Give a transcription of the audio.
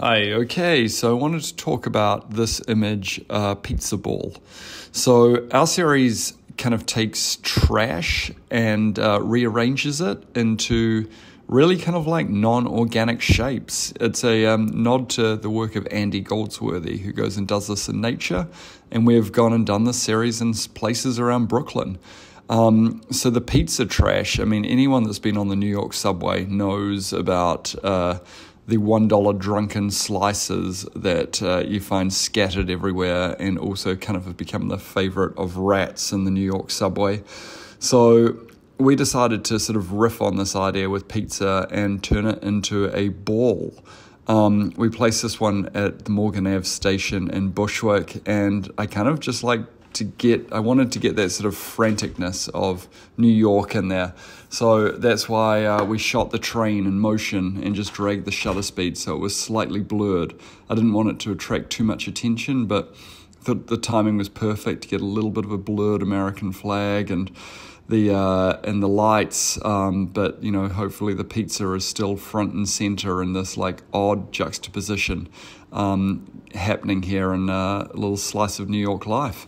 Hi, okay, so I wanted to talk about this image, uh, Pizza Ball. So, our series kind of takes trash and uh, rearranges it into really kind of like non organic shapes. It's a um, nod to the work of Andy Goldsworthy, who goes and does this in nature. And we've gone and done this series in places around Brooklyn. Um, so the pizza trash, I mean, anyone that's been on the New York subway knows about uh, the $1 drunken slices that uh, you find scattered everywhere and also kind of have become the favorite of rats in the New York subway. So we decided to sort of riff on this idea with pizza and turn it into a ball. Um, we placed this one at the Morgan Ave station in Bushwick, and I kind of just like to get I wanted to get that sort of franticness of New York in there. So that's why uh, we shot the train in motion and just dragged the shutter speed so it was slightly blurred. I didn't want it to attract too much attention, but the, the timing was perfect to get a little bit of a blurred American flag and the uh, and the lights, um, but you know, hopefully the pizza is still front and center in this like odd juxtaposition um, happening here in uh, a little slice of New York life.